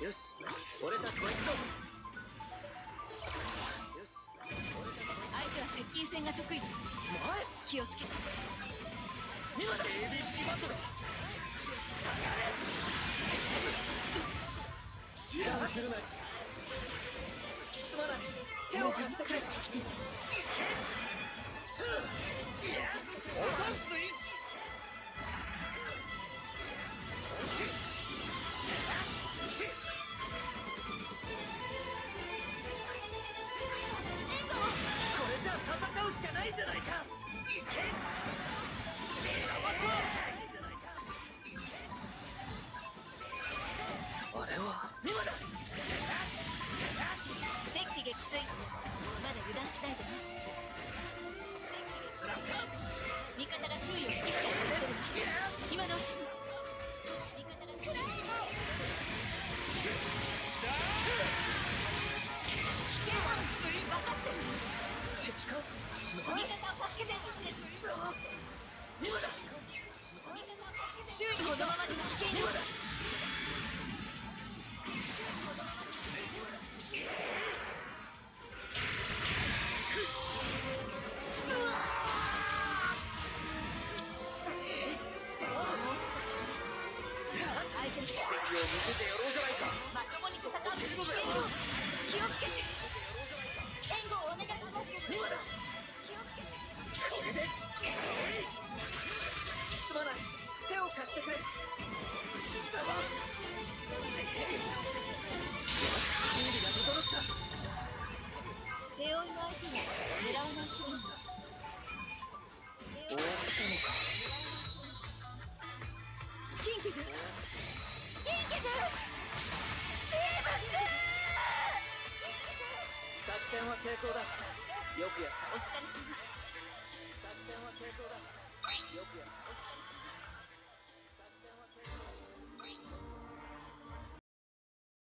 よし。俺たちも行くぞよし。相手は接近戦が得意だ前気をつけて今だ ABC バトル下がれ油断するなすまない手を貸し。てくれないじゃないか。いけ。邪魔そうあれは今だ敵機撃墜まだ油断しないで味方が注意のままで奇跡を見せてやろうじゃないかまともに戦う。危険よ気をつけてせいよし準備が整った手負いの相手は狙わない守備なんです終わった。のかキングズキングズセーブン作戦は成功だよくやっお疲れ様